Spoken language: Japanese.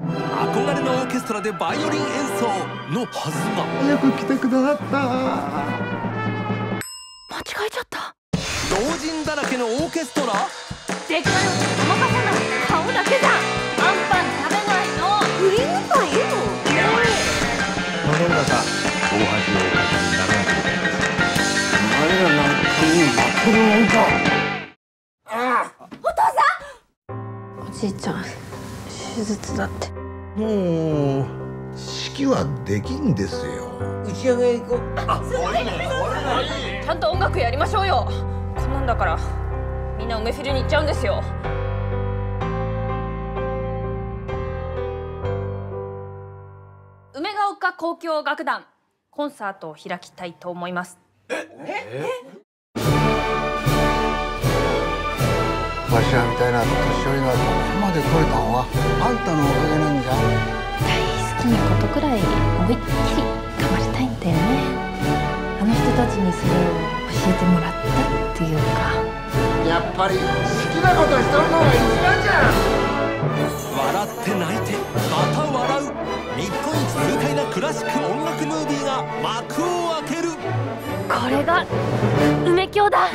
憧れのオーケストラでバイオリン演奏のはずが。早く来てくださった。間違えちゃった。老人だらけのオーケストラ？でっかいお任せな顔だけじゃんアンパン食べないの。クリームパイよ。野々村さん。大橋のおかげにお前らなんかに負けるもんかおじいちゃん手術だって。もう式はできんですよ。打ち上げ行こう。ちゃんと音楽やりましょうよ。こんなんだからみんな梅フィルに行っちゃうんですよ。梅ヶ丘交響楽団コンサートを開きたいと思いますわしらみたいな年寄りがここまで来れたんはあんたのおかげなんじゃ。大好きなことくらい思いっきり頑張りたいんだよね。あの人たちにそれを教えてもらったっていうか。やっぱり好きなことしとるのが一番じゃ笑って泣いてまた笑う。日本一痛快なクラシック音楽ムービーが幕を開ける。これが梅教だ